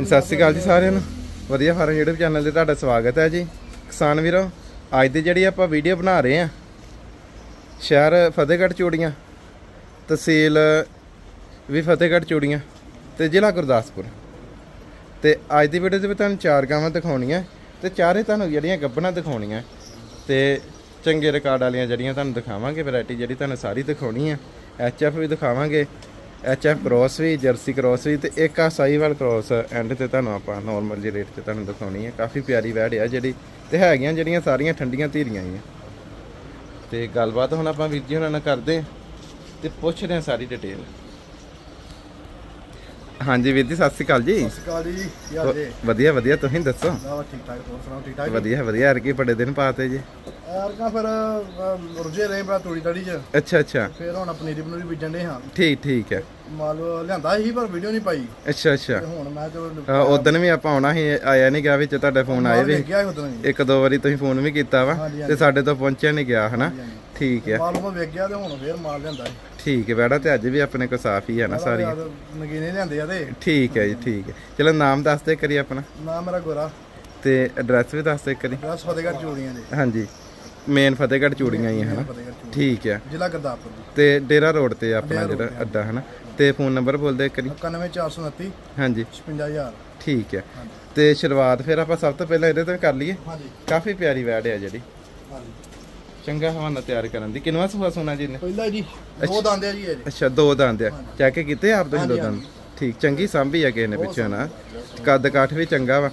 ਸਤਿ ਸ਼੍ਰੀ ਅਕਾਲ ਜੀ ਸਾਰਿਆਂ ਨੂੰ। ਵਧੀਆ ਫਾਰਮ YouTube ਚੈਨਲ ਤੇ ਤੁਹਾਡਾ ਸਵਾਗਤ ਹੈ ਜੀ। ਕਿਸਾਨ ਵੀਰੋ, ਅੱਜ ਦੀ ਜਿਹੜੀ ਆਪਾਂ ਵੀਡੀਓ ਬਣਾ ਰਹੇ ਆ ਸ਼ਹਿਰ ਫਤਿਹਗੜ੍ਹ ਚੂੜੀਆਂ, ਤਹਿਸੀਲ ਵੀ ਫਤਿਹਗੜ੍ਹ ਚੂੜੀਆਂ ਤੇ ਜ਼ਿਲ੍ਹਾ ਗੁਰਦਾਸਪੁਰ। ਤੇ ਅੱਜ ਦੀ ਵੀਡੀਓ ਦੇ ਵਿੱਚ ਤੁਹਾਨੂੰ ਚਾਰ ਗਾਵਾਂ ਦਿਖਾਉਣੀਆਂ ਤੇ ਚਾਰੇ ਤੁਹਾਨੂੰ ਜਿਹੜੀਆਂ ਗੱਬਣਾ ਦਿਖਾਉਣੀਆਂ ਤੇ ਚੰਗੇ ਰਿਕਾਰਡ ਵਾਲੀਆਂ ਜਿਹੜੀਆਂ ਤੁਹਾਨੂੰ ਦਿਖਾਵਾਂਗੇ ਵੈਰਾਈਟੀ ਜਿਹੜੀ ਤੁਹਾਨੂੰ ਸਾਰੀ ਦਿਖਾਉਣੀ ਆ ਐਚਐਫ ਵੀ ਦਿਖਾਵਾਂਗੇ ਐਚਐਫ ਕ੍ਰੋਸ ਵੀ ਜਰਸੀ ਕ੍ਰੋਸ ਵੀ ਤੇ ਇੱਕ ਆ ਸਾਈਵਾਲ ਕ੍ਰੋਸ ਐਂਡ ਤੇ ਤੁਹਾਨੂੰ ਆਪਾਂ ਨਾਰਮਲ ਜਿਹੇ ਰੇਟ ਤੇ ਤੁਹਾਨੂੰ ਦਿਖਾਉਣੀ ਹੈ। ਕਾਫੀ ਪਿਆਰੀ ਵੈੜ ਆ ਜਿਹੜੀ ਤੇ ਹੈਗੀਆਂ ਜਿਹੜੀਆਂ ਸਾਰੀਆਂ ਠੰਡੀਆਂ ਧੀਰੀਆਂ ਹੀ ਆ। ਤੇ ਗੱਲਬਾਤ ਹੁਣ ਆਪਾਂ ਵੀਰ ਜੀ ਉਹਨਾਂ ਨਾਲ ਕਰਦੇ ਤੇ ਪੁੱਛਦੇ ਆ ਸਾਰੀ ਡਿਟੇਲ ਹਾਂਜੀ ਵੀਰ ਜੀ ਸਤਿ ਸ਼੍ਰੀ ਅਕਾਲ ਜੀ। ਸਤਿ ਸ਼੍ਰੀ ਅਕਾਲ ਜੀ ਕੀ ਹਾਲ ਜੀ? ਵਧੀਆ ਵਧੀਆ ਤੁਸੀਂ ਦੱਸੋ? ਠੀਕ ਠਾਕ ਹੋਰ ਸੁਣਾਓ ਠੀਕ ਠਾਕ ਵਧੀਆ ਵਧੀਆ ਯਾਰ ਕੀ ਬੜੇ ਦਿਨ ਪਾਤੇ ਜੀ। ਯਾਰ ਕਾ ਫਿਰ ਅਹ, ਰੁਝੇ ਰਹੇ ਬਾ ਤੂੜੀ ਤੜੀ ਚ। ਅੱਛਾ ਅੱਛਾ। ਫਿਰ ਹੁਣ ਪਨੀਰੀ ਪਨੂਰੀ ਬੀਜਣ ਦੇ ਹਾਂ। ਠੀਕ ਠੀਕ ਹੈ। ਮਾਲ ਲਿਆਂਦਾ ਸੀ ਪਰ ਵੀਡੀਓ ਨਹੀਂ ਪਾਈ। ਅੱਛਾ ਅੱਛਾ। ਤੇ ਹੁਣ ਮੈਂ ਚਲੋ ਉਦੋਂ ਵੀ ਆਪਾਂ ਆਉਣਾ ਸੀ ਆਇਆ ਨਹੀਂ ਗਿਆ ਵਿੱਚ ਤੁਹਾਡੇ ਫੋਨ ਆਏ ਵੀ। ਵੇਖਿਆ ਉਦੋਂ ਹੀ ਇੱਕ ਦੋ ਵਾਰੀ ਤੁਸੀਂ ਫੋਨ ਵੀ ਕੀਤਾ ਵਾ ਹਾਂਜੀ, ਤੇ ਸਾਡੇ ਤੋਂ ਪਹੁੰਚਿਆ ਨਹੀਂ ਗਿਆ ਹਨਾ। ਠੀਕ ਹੈ। ਮਾਲ ਉਹ ਵੇਖ ਗਿਆ ਤੇ ਹੁਣ ਫੇਰ ਮਾਲ ਲਿਆਂਦਾ ਸੀ। ਠੀਕ ਹੈ ਬੈੜਾ ਤੇ ਅੱਜ ਵੀ ਆਪਣੇ ਕੋਲ ਸਾਫ਼ ਹੀ ਹੈ ਨਾ ਸਾਰੀ। ਯਾਰ, ਨਗੀਨੇ ਲਿਆਂਦੇ ਆ ਤੇ। ਠੀਕ ਹੈ ਜੀ ਠੀਕ ਹੈ। ਚਲੋ ਨਾਮ ਦੱਸ ਦੇ ਕਰੀ ਆਪਣਾ। ਨਾ ਮੇਰਾ ਗੋਰਾ। ਤੇ ਐਡਰੈਸ ਵੀ ਦੱਸ ਦੇ ਕਰੀ ਬਸ ਫਤਿਹਗੜ੍ਹ ਚੂੜੀਆਂ ਦੇ। ਹਾਂਜੀ। ਮੇਨ ਫਤਿਹਗੜ੍ਹ ਚੂੜੀਆਂ ਹੀ ਹੈ ਹਨਾ? ਠੀਕ ਹੈ ਜ਼ਿਲ੍ਹਾ ਗੁਰਦਾਸਪੁਰ ਜੀ। ਤੇ ਡੇਰਾ ਰੋਡ ਤੇ ਆਪਣਾ ਡੇਰਾ ਜਿਹੜਾ ਅੱਡਾ ਹਨਾ? ਤੇ ਫੋਨ ਨੰਬਰ ਬੋਲ ਦੇ ਕਰੀ 91429 ਹਾਂਜੀ। 56000 ਠੀਕ ਹੈ ਤੇ ਸ਼ੁਰੂਆਤ ਫਿਰ ਆਪਾਂ ਸਭ ਤੋਂ ਪਹਿਲਾਂ ਇਹਦੇ ਤੋਂ ਕਰ ਲਈਏ। ਹਾਂਜੀ। ਕਾਫੀ ਪਿਆਰੀ ਵੈੜ ਹੈ ਜਿਹੜੀ। ਹਾਂਜੀ। ਚੰਗਾ ਹਵਾਨਾ ਤਿਆਰ ਕਰਨ ਦੀ। ਕਿੰਨਵਾ ਸੁਹਾ ਸੋਨਾ ਜੀ ਨੇ ਪਹਿਲਾ ਜੀ ਦੋ ਦੰਦ ਆ ਜੀ ਅੱਛਾ ਦੋ ਦੰਦ ਆ। ਚੈੱਕ ਕੀਤੇ ਆਪ ਤੁਸੀਂ ਦੋ ਦੰਦ? ਠੀਕ ਚੰਗੀ ਸਾਂਭੀ ਆ ਕਿਸੇ ਨੇ ਪਿੱਛੇ ਨਾ। ਕੱਦ ਕਾਠ ਵੀ ਚੰਗਾ ਵਾ।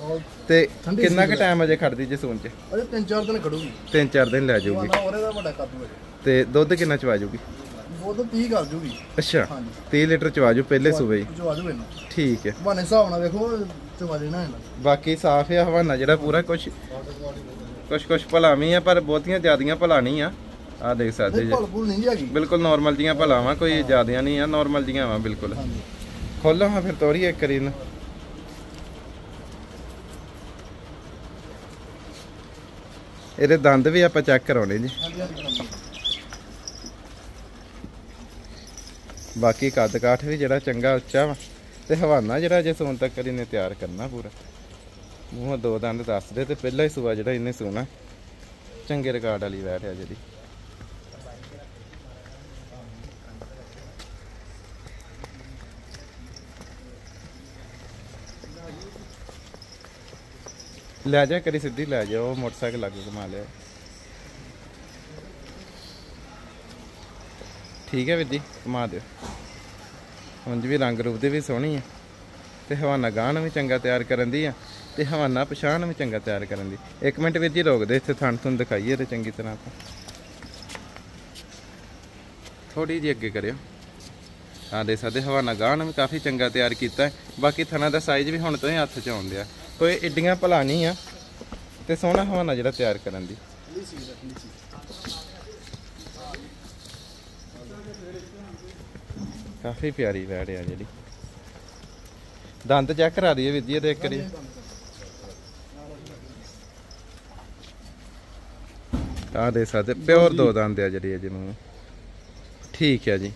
ਤੇ ਕਿੰਨਾ ਕੁ ਟਾਈਮ ਅਜੇ ਖੜਦੀ ਜੇ ਸੂਨ ਚ? ਅਜੇ ਤਿੰਨ ਚਾਰ ਦਿਨ ਖੜੂਗੀ। ਤਿੰਨ ਚਾਰ ਦਿਨ ਲੈ ਜਾਊਗੀ। ਨਾ ਉਹਦੇ ਦਾ ਵੱਡਾ ਕਾਬੂ ਹੈ ਤੇ ਦੁੱਧ ਕਿੰਨਾ ਚਵਾ ਜਾਊਗੀ ਤਾਂ 30 ਕਰ ਜੂਗੀ। ਅੱਛਾ ਹਾਂਜੀ। 30 ਲੀਟਰ ਚਵਾ ਜੂ ਪਹਿਲੇ ਸੂਬੇ ਹੀ। ਜੋ ਆਜੂ ਇਹਨੂੰ ਠੀਕ ਹੈ। ਬਹਾਨੇ ਹਿਸਾਬ ਨਾਲ ਦੇਖੋ ਚਵਾ ਦੇਣਾ ਇਹਨਾਂ ਬਾਕੀ ਸਾਫ਼ ਆ ਹਵਾਨਾ ਜਿਹੜਾ ਪੂਰਾ ਕੁਛ। ਕੁਛ ਕੁਛ ਭਲਾਵੀਂ ਆ ਪਰ ਬਹੁਤੀਆਂ ਜ਼ਿਆਦੀਆਂ ਭਲਾ ਨਹੀਂ ਆ। ਆ ਦੇਖ ਸਕਦੇ ਜੀ। ਭੁਲ ਨਹੀਂ ਹੈਗੀ। ਬਿਲਕੁਲ ਨਾਰਮਲ ਜੀਆਂ ਭਲਾਵਾਂ ਕੋਈ ਜ਼ਿਆਦੀਆਂ ਨਹੀਂ ਆ ਨਾਰਮਲ ਜੀਆਂ ਵਾ ਬਿਲਕੁਲ। ਖੋਲੋ ਹਾਂ ਫਿਰ ਤੋਰੀ ਇੱਕ ਕਰੀ ਨੂੰ ਇਹਦੇ ਦੰਦ ਵੀ ਆਪਾਂ ਚੈੱਕ ਕਰਾਉਣੇ ਜੀ। ਬਾਕੀ ਕੱਦ ਕਾਠ ਵੀ ਜਿਹੜਾ ਚੰਗਾ ਉੱਚਾ ਵਾ ਤੇ ਹਵਾਨਾ ਜਿਹੜਾ ਜੇ ਸੂਣ ਤੱਕ ਇਹਨੇ ਤਿਆਰ ਕਰਨਾ ਪੂਰਾ। ਮੂੰਹ ਦੋ ਦੰਦ ਦੱਸਦੇ ਤੇ ਪਹਿਲਾ ਹੀ ਸੂਆ ਜਿਹੜਾ ਇਹਨੇ ਸੂਣਾ। ਚੰਗੇ ਰਿਕਾਰਡ ਵਾਲੀ ਵੈਟ ਆ ਜਿਹੜੀ। ਲੈ ਜਾ ਕਰੀ ਸਿੱਧੀ, ਲੈ ਜਾ, ਉਹ ਮੋਟਰਸਾਈਕਲ ਲੱਗ ਘੁਮਾ ਲਿਆ। ਠੀਕ ਹੈ ਵੀਰ ਜੀ, ਘੁਮਾ ਦਿਓ। ਹੁਣ ਵੀ ਰੰਗ ਰੂਪ ਦੇ ਵੀ ਸੋਹਣੀ ਹੈ ਤੇ ਹਵਾਨਾ ਗਾਣ ਵੀ ਚੰਗਾ ਤਿਆਰ ਕਰਨ ਦੀ ਆ, ਤੇ ਹਵਾਨਾ ਪਛਾਣ ਵੀ ਚੰਗਾ ਤਿਆਰ ਕਰਨ ਦੀ। ਇੱਕ ਮਿੰਟ ਵੀਰ ਜੀ ਰੋਕ ਦੇ ਇੱਥੇ ਥਣ ਤੁਹਾਨੂੰ ਦਿਖਾਈਏ ਤੇ ਚੰਗੀ ਤਰ੍ਹਾਂ ਆਪਾਂ। ਥੋੜੀ ਜਿਹੀ ਅੱਗੇ ਕਰਿਓ। ਆ ਦੇ ਸਕਦੇ ਹਵਾਨਾ ਗਾਣ ਵੀ ਕਾਫੀ ਚੰਗਾ ਤਿਆਰ ਕੀਤਾ ਬਾਕੀ ਥਣਾ ਦਾ ਸਾਈਜ਼ ਵੀ ਹੁਣ ਤੋਂ ਹੀ ਹੱਥ 'ਚ ਆਉਂਦਿਆ। ਕੋਈ ਏਡੀਆਂ ਭਲਾ ਨਹੀਂ ਆ। ਤੇ ਸੋਹਣਾ ਹਵਾਨਾ ਜਿਹੜਾ ਤਿਆਰ ਕਰਨ ਦੀ। ਕਾਫੀ ਪਿਆਰੀ ਵੈੜ ਆ ਜਿਹੜੀ। ਦੰਦ ਚੈੱਕ ਕਰਾ ਦਈਏ ਵੀਰ ਜੀ ਇਹਦੇ ਇੱਕ ਵਾਰੀ। ਆ ਦੇ ਸਕਦੇ ਪਿਓਰ ਦੋ ਦੰਦ ਆ ਜਿਹੜੀ ਇਹ ਜਿਹਨੂੰ ਠੀਕ ਹੈ ਜੀ।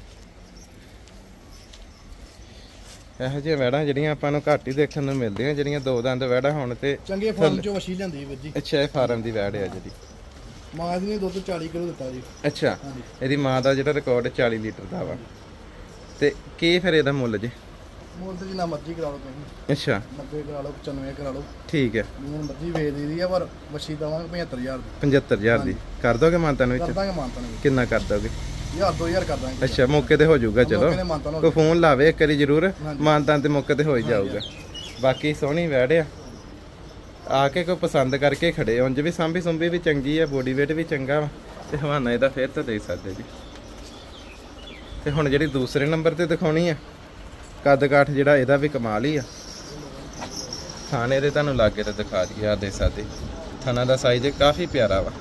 ਇਹੋ ਜਿਹੀਆਂ ਵੈੜਾਂ ਜਿਹੜੀਆਂ ਆਪਾਂ ਨੂੰ ਘੱਟ ਹੀ ਦੇਖਣ ਨੂੰ ਮਿਲਦੀਆਂ ਜਿਹੜੀਆਂ ਦੋ ਦੰਦ ਵੈੜਾਂ ਹੋਣ ਤੇ ਚੰਗੇ ਫਾਰਮ ਚੋਂ ਵਸ਼ੀ ਲੈਂਦੀ ਵੀਰ ਜੀ। ਅੱਛਾ ਇਹ ਫਾਰਮ ਦੀ ਵੈੜ ਆ ਜਿਹੜੀ। ਮਾਂ ਦੀ ਨੇ ਦੁੱਧ 40 ਕਿਲੋ ਦਿੱਤਾ ਜੀ। ਅੱਛਾ ਇਹਦੀ ਮਾਂ ਦਾ ਜਿਹੜਾ ਰਿਕਾਰਡ 40 ਲੀਟਰ ਦਾ ਵਾ। ਤੇ ਕੀ ਫਿਰ ਇਹਦਾ ਮੁੱਲ ਜੀ? ਮੁੱਲ ਤੇ ਜਿੰਨਾ ਮਰਜ਼ੀ ਕਰਾ ਲਓ ਤੁਸੀਂ। ਅੱਛਾ। 90 ਕਰਾ ਲਓ 95 ਕਰਾ ਲਓ। ਠੀਕ ਹੈ। ਜਿੰਨਾ ਮਰਜ਼ੀ ਵੇਚ ਦੀ ਆ ਪਰ ਵਸ਼ੀ ਦਵਾਂਗੇ 75000 ਦੀ। 75000 ਦੀ। ਕਰ ਦੋਗੇ ਮਾਨਤਾਨ ਕਰ ਵਿੱਚ? ਦਾਂਗੇ ਮਾਨਤਾ ਨੂੰ ਕਿੰਨਾ ਕਰ ਦੋਗੇ? 1000 2000 ਕਰ ਦਾਂਗੇ। ਅੱਛਾ ਮੌਕੇ ਤੇ ਹੋ ਜਾਊਗਾ ਚਲੋ। ਮੌਕੇ ਤੇ ਮਾਨਤਾ ਨੂੰ ਕੋਈ ਫੋਨ ਲਾਵੇ ਇੱਕ ਵਾਰੀ ਜ਼ਰੂਰ। ਹਾਂਜੀ। ਮਾਨਤਾਨ ਤੇ ਮੌਕੇ ਤੇ ਹੋ ਹੀ ਜਾਊਗਾ। ਬਾਕੀ ਸੋਹਣੀ ਵੈੜ ਆ। ਆ ਕੇ ਕੋਈ ਪਸੰਦ ਕਰਕੇ ਖੜੇ ਉਂਝ ਵੀ ਸਾਂਭੀ ਸੁੰਭੀ ਵੀ ਚੰਗੀ ਆ ਬੋਡੀ weight ਵੀ ਚੰਗਾ ਵਾ। ਤੇ ਹਵਾਨਾ ਇਹਦਾ ਫੇਰ ਤਾਂ ਦੇ ਸਕਦੇ ਜੀ। ਤੇ ਹੁਣ ਜਿਹੜੀ ਦੂਸਰੇ ਨੰਬਰ ਤੇ ਦਿਖਾਉਣੀ ਆ ਕੱਦ ਕਾਠ ਜਿਹੜਾ ਇਹਦਾ ਵੀ ਕਮਾਲ ਹੀ ਆ। ਥਾਣੇ ਦੇ ਤੁਹਾਨੂੰ ਲਾਗੇ ਤੇ ਦਿਖਾ ਦਈਏ ਆ ਦੇ ਸਕਦੇ। ਥਾਣਾ ਦਾ ਸਾਈਜ਼ ਕਾਫੀ ਪਿਆਰਾ ਵਾ।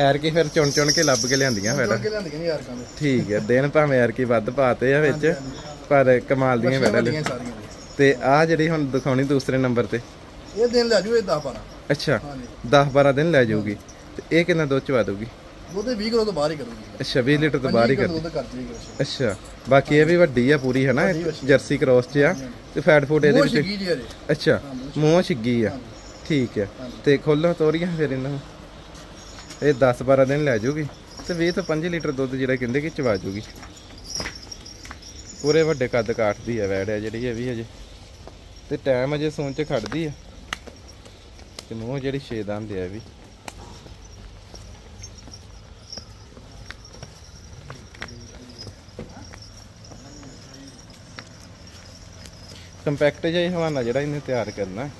ਐਰ ਕੀ ਫਿਰ ਚੁਣ ਚੁਣ ਕੇ ਲੱਭ ਕੇ ਲਿਆਂਦੀਆਂ ਚੁਣ ਵੈੜਾਂ ਕੇ ਲਿਆਂਦੀਆਂ ਨੇ ਯਾਰ ਕਹਿੰਦੇ ਠੀਕ ਹੈ ਦਿਨ ਭਾਵੇਂ ਐਰ ਕੀ ਵੱਧ ਪਾਤੇ ਆ ਵਿੱਚ ਪਰ ਕਮਾਲ ਦੀਆਂ ਵੈੜਾਂ ਜੀ। ਤੇ ਆ ਜਿਹੜੀ ਹੁਣ ਦਿਖਾਉਣੀ ਦੂਸਰੇ ਨੰਬਰ ਤੇ। ਇਹ ਦਿਨ ਲੈ ਜੂ ਇਹ 10 12 ਅੱਛਾ ਹਾਂਜੀ। 10 12 ਦਿਨ ਲੈ ਜਾਊਗੀ। ਤੇ ਇਹ ਕਿੰਨਾ ਦੁੱਧ ਚਵਾ ਦਊਗੀ? ਉਹਦੇ 20 ਕਿਲੋ ਤੋਂ ਬਾਹਰ ਹੀ ਕਰੂਗੀ। ਅੱਛਾ 20 ਲੀਟਰ ਤੋਂ ਬਾਹਰ ਹੀ ਕਰਦੀ। ਅੱਛਾ ਬਾਕੀ ਇਹ ਵੀ ਵੱਡੀ ਆ ਪੂਰੀ ਹੈ ਨਾ। ਜਰਸੀ ਕ੍ਰੋਸ ਚ ਆ। ਤੇ ਫੈਟ ਫੂਡ ਇਹਦੇ ਵਿੱਚ। ਜੀ ਅੱਛਾ ਮੂੰਹ ਛਿੱਗੀ ਆ। ਠੀਕ ਹੈ। ਤੇ ਖੋਲੋ ਤੋਰੀਆਂ ਫਿਰ ਇਹਨਾਂ ਨੂੰ। ਇਹ 10 12 ਦਿਨ ਲੈ ਜਾਊਗੀ ਤੇ 20 ਤੋਂ 5 ਲੀਟਰ ਦੁੱਧ ਜਿਹੜਾ ਕਹਿੰਦੇ ਕਿ ਚਵਾ ਜਾਊਗੀ ਪੂਰੇ ਵੱਡੇ ਕੱਦ ਕਾਠਦੀ ਹੈ ਵੈੜ ਆ ਜਿਹੜੀ ਇਹ ਵੀ ਅਜੇ ਤੇ ਟਾਈਮ ਅਜੇ ਸੂਣ ਚ ਖੜਦੀ ਆ। ਤੇ ਮੂੰਹ ਜਿਹੜੀ ਛੇ ਦੰਦ ਆ ਵੀ। ਕੰਪੈਕਟ ਜਿਹਾ ਹਵਾਨਾ ਜਿਹੜਾ ਇਹਨੇ ਤਿਆਰ ਕਰਨਾ। ਹੈ।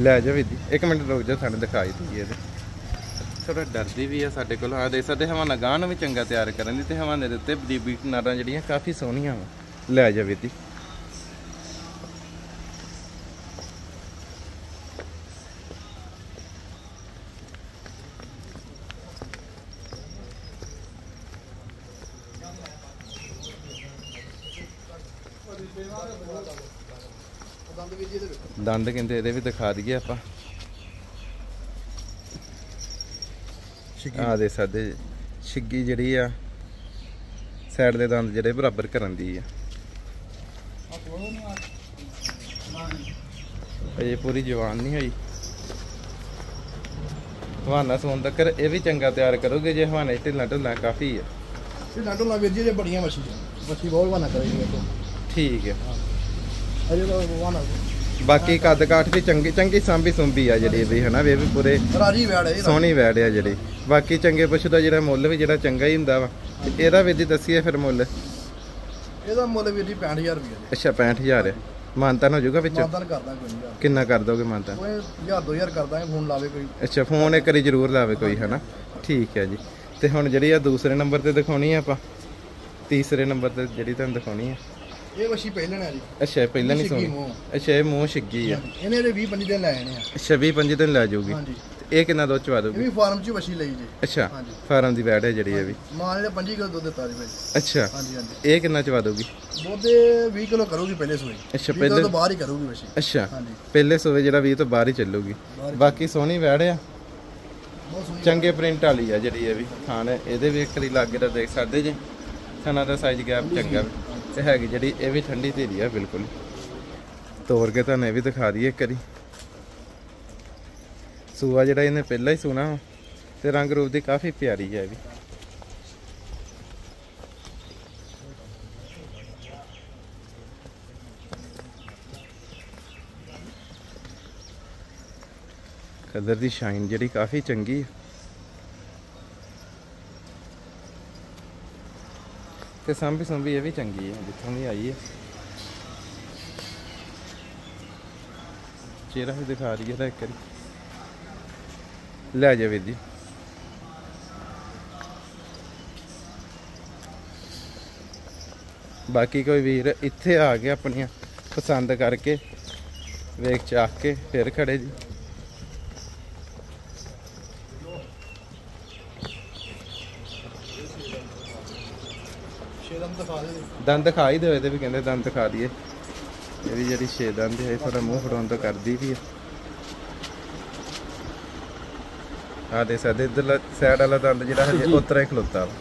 ਲੈ ਜਾ ਵੀਦੀ ਇੱਕ ਮਿੰਟ ਰੁਕ ਜਾ ਸਾਨੂੰ ਦਿਖਾਈ ਦਈਏ ਇਹਦੇ। ਥੋੜਾ ਡਰਦੀ ਵੀ ਆ ਸਾਡੇ ਕੋਲ। ਆ ਦੇਖ ਸਕਦੇ ਹਵਾਨਾ ਗਾਂ ਨੂੰ ਵੀ ਚੰਗਾ ਤਿਆਰ ਕਰਨ ਦੀ ਤੇ ਹਵਾਨੇ ਦੇ ਉੱਤੇ ਬੀਬੀ ਨਾਰਾਂ ਜਿਹੜੀਆਂ ਕਾਫੀ ਸੋਹਣੀਆਂ ਵਾ। ਲੈ ਜਾ। ਵੀਦੀ ਦੰਦ ਕਹਿੰਦੇ ਇਹਦੇ ਵੀ ਦਿਖਾ ਦਈਏ ਆਪਾਂ। ਆ ਦੇ ਸਕਦੇ ਛਿੱਗੀ ਜਿਹੜੀ ਆ ਸਾਈਡ ਦੇ ਦੰਦ ਜਿਹੜੇ ਬਰਾਬਰ ਕਰਨ ਦੀ ਆ। ਅਜੇ ਪੂਰੀ ਜਵਾਨ ਨਹੀਂ ਹੋਈ। ਹਵਾਨਾ ਸੋਨ ਤੱਕ ਇਹ ਵੀ ਚੰਗਾ ਤਿਆਰ ਕਰੋਗੇ ਜੇ ਹਵਾਨੇ ਢਿੱਲਾ ਢਿੱਲਾ ਕਾਫੀ ਆ। ਇਹ ਡਾਂਟੋ ਲਾ ਵੀਰ ਜੀ ਇਹ ਬੜੀਆਂ ਮੱਛੀ ਮੱਛੀ ਬਹੁਤ ਬਣਾ ਕਰੇਗੀ ਠੀਕ ਹੈ। ਅਜੇ ਤਾਂ ਵਾਨਾ ਬਾਕੀ ਕੱਦ ਕਾਠ ਵੀ ਚੰਗੀ ਚੰਗੀ ਸਾਂਭੀ ਸੁੰਭੀ ਆ ਜਿਹੜੀ ਵੀ ਹਨਾ ਵੀ ਇਹ ਵੀ ਪੂਰੇ ਰਾਜੀ ਵੈੜ ਹੈ ਸੋਹਣੀ ਵੈੜ ਆ ਜਿਹੜੀ। ਬਾਕੀ ਚੰਗੇ ਪਸ਼ੂ ਦਾ ਜਿਹੜਾ ਮੁੱਲ ਵੀ ਜਿਹੜਾ ਚੰਗਾ ਹੀ ਹੁੰਦਾ ਵਾ। ਤੇ ਇਹਦਾ ਵੀ ਜੀ ਦੱਸੀਏ ਫਿਰ ਮੁੱਲ। ਇਹਦਾ ਮੁੱਲ ਵੀਰ ਜੀ 65000 ਰੁਪਏ ਅੱਛਾ 65000 ਮਾਨਤਾਨ ਹੋ ਜਾਊਗਾ ਵਿੱਚ? ਮਾਨਦਾਨ ਕਰਦਾ ਕੋਈ ਨਹੀਂ। ਕਿੰਨਾ ਕਰ ਦੋਗੇ ਮਾਨਤਾਨ? ਕੋਈ 1000 2000 ਕਰਦਾ ਫੋਨ ਲਾਵੇ ਕੋਈ। ਅੱਛਾ ਫੋਨ ਇੱਕ ਵਾਰੀ ਜ਼ਰੂਰ ਲਾਵੇ ਕੋਈ ਹਨਾ? ਠੀਕ ਹੈ ਜੀ। ਤੇ ਹੁਣ ਜਿਹੜੀ ਆ ਦੂਸਰੇ ਨੰਬਰ ਤੇ ਦਿਖਾਉਣੀ ਆ ਆਪਾਂ? ਤੀਸਰੇ ਨੰਬਰ ਤੇ ਜਿਹੜੀ ਤੁਹਾਨੂੰ ਦਿਖਾਉਣੀ ਆ। ਇਹ ਵਸ਼ੀ ਪਹਿਲਣ ਜੀ। ਅੱਛਾ ਇਹ ਪਹਿਲਾਂ ਨਹੀਂ ਛਿੱਗੀ ਸੁਣੀ ਮੂੰਹ। ਅੱਛਾ ਇਹ ਮੂੰਹ ਛਿੱਗੀ ਆ। ਇਹਨੇ ਇਹਦੇ 20 25 ਦਿਨ ਲੈ ਆਣੇ ਆ। ਅੱਛਾ 20 25 ਦਿਨ ਲੈ ਜਾਊਗੀ। ਹਾਂਜੀ। ਤੇ ਇਹ ਕਿੰਨਾ ਦੁੱਧ ਚਵਾ ਇਹ ਵੀ ਫਾਰਮ 'ਚ ਹੀ ਵਸ਼ੀ ਲਈ ਜੀ। ਅੱਛਾ ਹਾਂਜੀ। ਫਾਰਮ ਦੀ ਵੈੜ ਹੈ ਜਿਹੜੀ ਇਹ ਵੀ। ਮਾਂ ਨੇ 25 ਕਿਲੋ ਦੁੱਧ ਦਿੱਤਾ ਜੀ ਭਾਈ। ਅੱਛਾ ਹਾਂਜੀ ਹਾਂਜੀ। ਇਹ ਕਿੰਨਾ ਚਵਾ ਦੋਗੀ ਦੁੱਧ 20 ਕਿਲੋ ਕਰੂਗੀ ਪਹਿਲੇ ਸੋਈ ਅੱਛਾ, 20 ਪਹਿਲੇ- ਤੋਂ ਬਾਹਰ ਹੀ ਕਰੂਗੀ ਵਸ਼ੀ ਅੱਛਾ ਹਾਂਜੀ। ਪਹਿਲੇ ਸੋਵੇ ਜਿਹੜਾ 20 ਤੋਂ ਬਾਹਰ ਹੀ ਚੱਲੂਗੀ। ਬਾਕੀ ਸੋਹਣੀ ਵੈੜ ਆ। ਬਹੁਤ ਸੋਹਣੀ ਚੰਗੇ ਪ੍ਰਿੰਟ ਵਾਲੀ ਆ ਜਿਹੜੀ ਇਹ ਵੀ। ਹੈ, ਇਹਦੇ ਵੀ ਇੱਕ ਵਾਰੀ ਲਾਗੇ ਦਾ ਦੇਖ ਸਕਦੇ ਜੇ। ਥਾਣਾ ਦਾ ਸਾਈਜ਼ ਗੈਪ ਚੰਗਾ। ਵਾ। ਤੇ ਹੈਗੀ ਜਿਹੜੀ, ਇਹ ਵੀ ਠੰਡੀ ਧੀਰੀ ਆ, ਬਿਲਕੁਲ। ਤੋੜ ਕੇ ਤੁਹਾਨੂੰ ਇਹ ਵੀ ਦਿਖਾ ਦਈਏ ਇੱਕ ਵਾਰੀ। ਸੂਆ ਜਿਹੜਾ ਇਹਨੇ ਪਹਿਲਾਂ ਹੀ ਸੁਣਾ ਵਾ, ਤੇ ਰੰਗ ਰੂਪ ਦੀ ਕਾਫੀ ਪਿਆਰੀ ਹੈ ਇਹ ਵੀ। ਕਲਰ ਦੀ ਸ਼ਾਈਨ ਜਿਹੜੀ ਕਾਫੀ ਚੰਗੀ ਹੈ ਤੇ ਸਾਂਭੀ ਸੰਭੀ ਇਹ ਵੀ ਚੰਗੀ ਹੈ, ਜਿੱਥੋਂ ਵੀ ਆਈ ਹੈ। ਚਿਹਰਾ ਵੀ ਦਿਖਾ ਰਹੀ ਹੈ ਤਾਂ ਇੱਕ ਵਾਰੀ। ਲੈ ਜਾ ਵੀਰ ਜੀ। ਬਾਕੀ ਕੋਈ ਵੀਰ ਇੱਥੇ ਆ ਕੇ ਆਪਣੀਆਂ ਪਸੰਦ ਕਰਕੇ ਵੇਖ ਚਾਕ ਕੇ ਫਿਰ ਖੜੇ ਜੀ ਸ਼ੇਰਮ ਦਿਖਾ ਦੇ ਦੰਦ ਦਿਖਾ ਹੀ ਦਿਓ ਇਹਦੇ ਵੀ ਕਹਿੰਦੇ ਦੰਦ ਦਿਖਾ ਦਈਏ। ਇਹ ਵੀ ਜਿਹੜੀ ਛੇ ਦੰਦ ਹੈ ਥੋੜਾ ਮੂੰਹ ਫੜਾਉਣ ਤੋਂ ਕਰਦੀ ਵੀ ਆ। ਦੇ ਸਕਦੇ ਇਧਰਲਾ ਸਾਈਡ ਵਾਲਾ ਦੰਦ ਜਿਹੜਾ ਹਜੇ ਉਤਰਾ ਹੀ ਖਲੋਤਾ ਵਾ।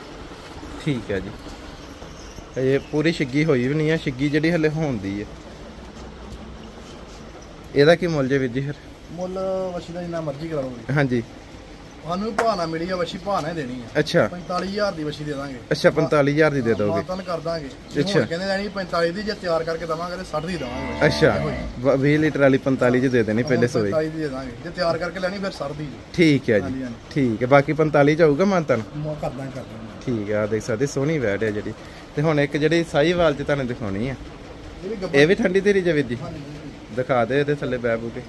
ਠੀਕ ਹੈ ਜੀ। ਇਹ ਪੂਰੀ ਛਿੱਗੀ ਹੋਈ ਵੀ ਨਹੀਂ ਹੈ ਛਿੱਗੀ ਜਿਹੜੀ ਹਲੇ ਹੋਂਦੀ ਹੈ ਇਹਦਾ ਕੀ ਮੁੱਲ ਜੇ ਵੀਰ ਜੀ ਫਿਰ? ਮੁੱਲ ਵਸ਼ੀ ਦਾ ਜਿੰਨਾ ਮਰਜ਼ੀ ਕਰਾ ਲਓਗੇ ਹਾਂਜੀ। ਸਾਨੂੰ ਭਾਣਾ ਮਿਲੀ ਆ ਵਸ਼ੀ ਭਾਣਾ ਦੇਣੀ ਆ। ਅੱਛਾ। 45000 ਦੀ ਵਸ਼ੀ ਦੇ ਦਾਂਗੇ। ਅੱਛਾ 45000 ਦੀ ਦੇ ਦੋਗੇ। ਮਾਤਨ ਕਰ ਦਾਂਗੇ। ਅੱਛਾ। ਕਹਿੰਦੇ ਲੈਣੀ 45 ਦੀ ਜੇ ਤਿਆਰ ਕਰਕੇ ਦਵਾਂਗੇ ਤੇ 60 ਦੀ ਦਵਾਂਗੇ। ਅੱਛਾ। ਇਹੋ ਹੀ। ਵ- 20 ਲੀਟਰ ਵਾਲੀ 45 ਚ ਦੇ ਦੇਣੀ ਪਹਿਲੇ ਸੋਏ 45 ਦੀ ਦੇ ਦਾਂਗੇ। ਜੇ ਤਿਆਰ ਕਰਕੇ ਲੈਣੀ ਫਿਰ 60 ਦੀ। ਠੀਕ ਹੈ ਜੀ। ਠੀਕ ਹੈ। ਬਾਕੀ 45 ਚ ਆਊਗਾ ਮਾਨਤਨ? ਮੋ ਕਰ ਦਾਂਗੇ ਕਰ ਦਾਂਗੇ। ਠੀਕ ਆ ਦੇਖ ਸਕਦੇ ਸੋਹਣੀ ਵੈੜ ਹੈ ਜਿਹੜੀ। ਤੇ ਹੁਣ ਇੱਕ ਜਿਹੜੀ ਸਾਈਵਾਲ ਚ ਤੁਹਾਨੂੰ ਦਿਖਾਉਣੀ ਆ। ਇਹ ਵੀ ਠੰਡੀ ਧੀਰੀ ਜਵੇ ਹਾਂਜੀ। ਦਿਖਾ ਦੇ ਇਹਦੇ ਥੱਲੇ ਬੈ ਬੂ ਕੇ।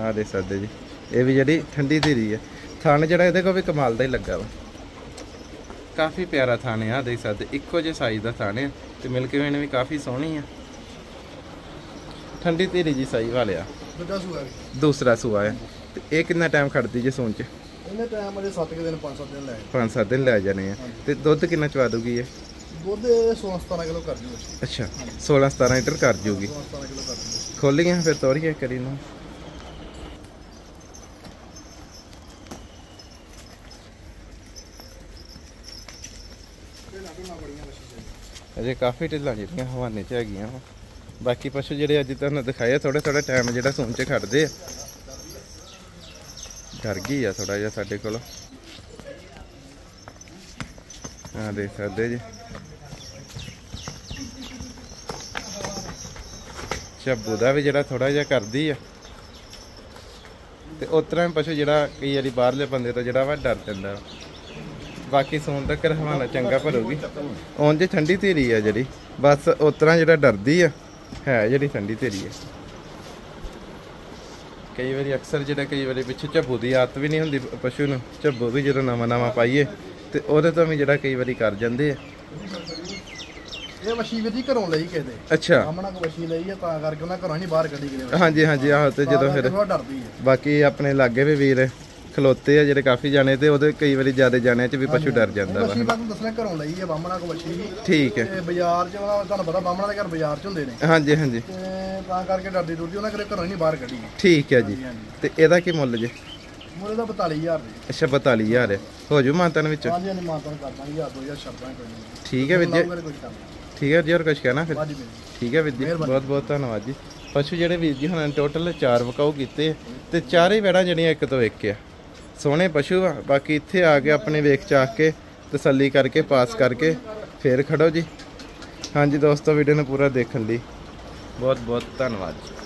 ਆ ਦੇਖ ਸਕਦੇ ਜੀ। ਇਹ ਵੀ ਜਿਹੜੀ ਠੰਡੀ ਧੀਰੀ ਹੈ ਥਣ ਜਿਹੜਾ ਇਹਦੇ ਕੋਲ ਵੀ ਕਮਾਲ ਦਾ ਹੀ ਲੱਗਾ ਵਾ। ਕਾਫੀ ਪਿਆਰਾ ਥਣ ਆ ਦੇਖ ਸਕਦੇ ਇੱਕੋ ਜਿਹੇ ਸਾਈਜ਼ ਦਾ ਥਣ ਆ ਤੇ ਮਿਲਕ ਵੇਨ ਵੀ ਕਾਫੀ ਸੋਹਣੀ ਆ। ਠੰਡੀ ਧੀਰੀ ਜੀ ਸਾਈਵਾਲ ਆ। ਦੂਜਾ ਸੂਆ ਵੀ ਦੂਸਰਾ ਸੂਆ ਹੈ ਤੇ ਇਹ ਕਿੰਨਾ ਟਾਈਮ ਖੜਦੀ ਜੇ ਸੂਣ ਚ? ਇਹਨੇ ਟਾਈਮ ਅਜੇ 7 ਦਿਨ 5-7 ਦਿਨ ਲੈ 5-7 ਦਿਨ ਲੈ ਜਾਣੇ ਆ। ਤੇ ਦੁੱਧ ਕਿੰਨਾ ਚਵਾ ਦੂਗੀ ਇਹ? ਦੁੱਧ 16 17 ਕਿਲੋ ਕਰ ਜੂ ਅੱਛਾ 16 17 ਲੀਟਰ ਕਰ ਜੂਗੀ। 16 17 ਕਿਲੋ ਕਰ ਜੂ ਖੋਲੀਆਂ ਫਿਰ ਤੋਰੀਏ ਕਰੀ ਨੂੰ। ਅਜੇ ਕਾਫੀ ਢਿੱਲਾਂ ਜਿਹੜੀਆਂ ਹਵਾਨੇ ਚ ਹੈਗੀਆਂ ਵਾ। ਬਾਕੀ ਪਸ਼ੂ ਜਿਹੜੇ ਅੱਜ ਤੁਹਾਨੂੰ ਦਿਖਾਏ ਥੋੜਾ ਥੋੜਾ ਟਾਈਮ ਜਿਹੜਾ ਸੂਣ ਚ ਖੜਦੇ ਆ। ਡਰ ਗਈ ਆ ਥੋੜਾ ਜਿਹਾ ਸਾਡੇ ਕੋਲ। ਆ ਦੇਖ ਸਕਦੇ ਜੀ। ਚੱਬੂ ਦਾ ਵੀ ਜਿਹੜਾ ਥੋੜਾ ਜਿਹਾ ਕਰਦੀ ਆ। ਤੇ ਉਸ ਤਰ੍ਹਾਂ ਹੀ ਪਸ਼ੂ ਜਿਹੜਾ ਕਈ ਵਾਰੀ ਬਾਹਰਲੇ ਬੰਦੇ ਤੋਂ ਜਿਹੜਾ ਵਾ ਡਰ ਜਾਂਦਾ ਵਾ। ਬਾਕੀ ਸੌਣ ਤੱਕ ਹਵਾਨਾ ਚੰਗਾ ਭਰੂਗੀ। ਉਂਝ ਠੰਡੀ ਧੀਰੀ ਆ ਜਿਹੜੀ। ਬਸ ਉਸ ਤਰ੍ਹਾਂ ਜਿਹੜਾ ਡਰਦੀ ਆ ਹੈ ਜਿਹੜੀ ਠੰਡੀ ਧੀਰੀ ਆ। ਕਈ ਵਾਰੀ ਅਕਸਰ ਜਿਹੜਾ ਕਈ ਵਾਰੀ ਪਿੱਛੇ ਝੱਬੂ ਦੀ ਆਦਤ ਵੀ ਨਹੀਂ ਹੁੰਦੀ ਪਸ਼ੂ ਨੂੰ। ਝੱਬੂ ਵੀ ਜਦੋਂ ਨਵਾਂ ਨਵਾਂ ਪਾਈਏ ਤੇ ਉਹਦੇ ਤੋਂ ਵੀ ਜਿਹੜਾ ਕਈ ਵਾਰੀ ਕਰ ਜਾਂਦੇ ਆ। ਇਹ ਵਸ਼ੀ ਵੀਰ ਜੀ ਘਰੋਂ ਲਈ ਦੇ। ਅੱਛਾ। ਸਾਹਮਣਾ ਕੋ ਵਸ਼ੀ ਲਈ ਹੈ ਤਾਂ ਕਰਕੇ ਉਹਨਾਂ ਘਰੋਂ ਨਹੀਂ ਬਾਹਰ ਕੱਢੀ ਗਏ ਹਾਂਜੀ ਹਾਂਜੀ ਆਹੋ ਤੇ ਜਦੋਂ ਫਿਰ ਥੋੜਾ ਡਰਦੀ ਹੈ ਬਾਕੀ ਆਪਣੇ ਲਾਗੇ ਵੀ ਵੀਰ ਖਲੋਤੇ ਆ ਜਿਹੜੇ ਕਾਫੀ ਜਾਣੇ ਤੇ ਉਹਦੇ ਕਈ ਵਾਰੀ ਜ਼ਿਆਦਾ ਜਾਣਿਆਂ ਚ ਵੀ ਪਸ਼ੂ ਡਰ ਜਾਂਦਾ ਵਾ। ਵਸ਼ੀ ਬਾਤ ਨੂੰ ਦੱਸਣਾ ਘਰੋਂ ਲਈ ਹੈ ਬਾਹਮਣਾ ਕੋ ਵਸ਼ੀ ਠੀਕ ਹੈ। ਤੇ ਬਾਜ਼ਾਰ 'ਚ ਉਹਨਾਂ ਤੁਹਾਨੂੰ ਪਤਾ ਬਾਹਮਣਾ ਦੇ ਘਰ ਬਾਜ਼ਾਰ 'ਚ ਹੁੰਦੇ ਨੇ। ਹਾਂਜੀ ਹਾਂਜੀ। ਤੇ ਤਾਂ ਕਰਕੇ ਡਰਦੀ ਡਰਦੀ ਉਹਨਾਂ ਘਰੇ ਘਰੋਂ ਹੀ ਨਹੀਂ ਬਾਹਰ ਕੱਢੀ। ਠੀਕ ਹੈ ਜੀ। ਤੇ ਇਹਦਾ ਕੀ ਮੁੱਲ ਜੇ? ਮੁੱਲ ਦਾ 42000 ਦੀ। ਅੱਛਾ 42000 ਹੈ। ਹੋ ਜੂ ਮਾਨਤਨ ਵਿੱਚ? ਹਾਂਜੀ ਹਾਂਜੀ ਮਾਨਤਾਂ ਕਰ ਦਾਂਗੇ। 1000 2000 ਸ਼ਰਤਾਂ ਕੋਈ ਨਹੀਂ। ਠੀਕ ਹੈ ਵੀਰ ਜੀ ਠੀਕ ਹੈ ਜੀ ਹੋਰ ਕੁਝ ਕਹਿਣਾ ਫਿਰ? ਠੀਕ ਹੈ ਵੀਰ ਜੀ ਬਹੁਤ ਬਹੁਤ ਧੰਨਵਾਦ ਜੀ। ਪਸ਼ੂ ਜਿਹੜੇ ਵੀਰ ਜੀ ਹੁਣ ਟੋਟਲ 4 ਵਕਾਊ ਕੀਤੇ ਤੇ ਚਾਰੇ ਵੈੜਾਂ ਜਿਹੜੀਆਂ ਇੱਕ ਤੋਂ ਇੱਕ ਆ। ਸੋਹਣੇ ਪਸ਼ੂ ਆ। ਬਾਕੀ ਇੱਥੇ ਆ ਕੇ ਆਪਣੇ ਵੇਖ ਚਾਖ ਕੇ, ਤਸੱਲੀ ਕਰਕੇ, ਪਾਸ ਕਰਕੇ ਫੇਰ ਖੜੋ ਜੀ। ਹਾਂਜੀ ਦੋਸਤੋ ਵੀਡੀਓ ਨੂੰ ਪੂਰਾ ਦੇਖਣ ਲਈ ਬਹੁਤ ਬਹੁਤ ਧੰਨਵਾਦ ਜੀ।